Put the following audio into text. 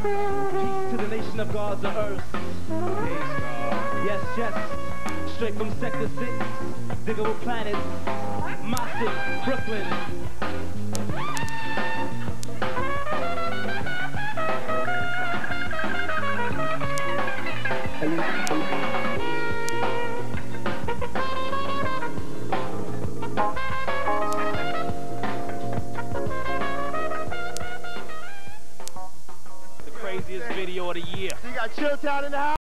creation of God's on earth. Yes, yes. Straight from Sector 6, Digable Planets, Massive, Brooklyn. The craziest video of the year. You got Chilltown in the house?